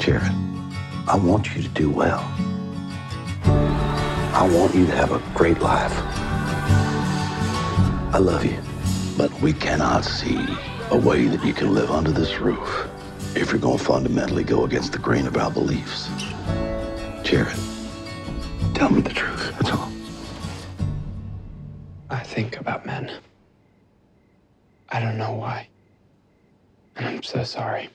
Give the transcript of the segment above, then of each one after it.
Jared, I want you to do well. I want you to have a great life. I love you, but we cannot see a way that you can live under this roof if you're going to fundamentally go against the grain of our beliefs. Jared, tell me the truth. That's all. I think about men. I don't know why. And I'm so sorry.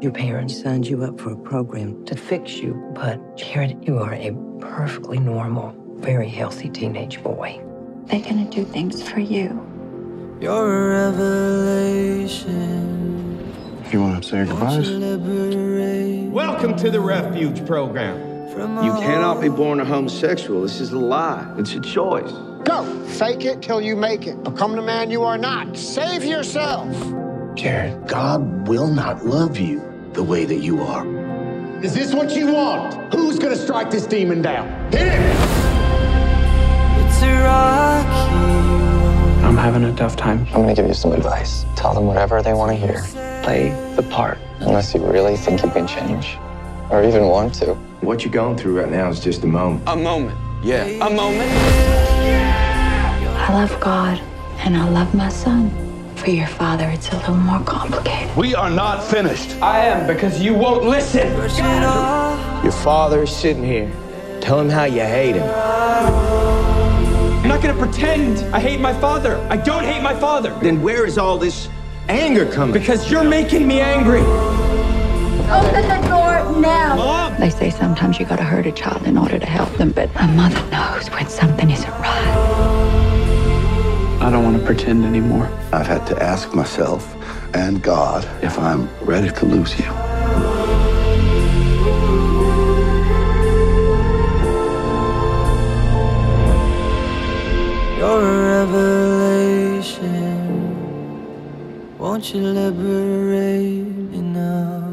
Your parents signed you up for a program to fix you, but Jared, you are a perfectly normal, very healthy teenage boy. They're gonna do things for you. You're a revelation. You want to say your goodbyes? Welcome to the refuge program. You cannot be born a homosexual. This is a lie. It's a choice. Go. Fake it till you make it. Become the man you are not. Save yourself. Jared, God will not love you the way that you are. Is this what you want? Who's gonna strike this demon down? Hit him! It's a rocky I'm having a tough time. I'm gonna give you some advice. Tell them whatever they want to hear. Play the part, unless you really think you can change, or even want to. What you're going through right now is just a moment. A moment. Yeah. A moment. I love God and I love my son. For your father, it's a little more complicated. We are not finished. I am because you won't listen. Your father is sitting here. Tell him how you hate him. I'm not gonna pretend I hate my father. I don't hate my father. Then where is all this anger coming? Because you're making me angry. Open the door now. Mom! They say sometimes you gotta hurt a child in order to help them, but a mother knows when something isn't right. I don't want to pretend anymore. I've had to ask myself and God if I'm ready to lose you. You're a revelation. Won't you liberate me now?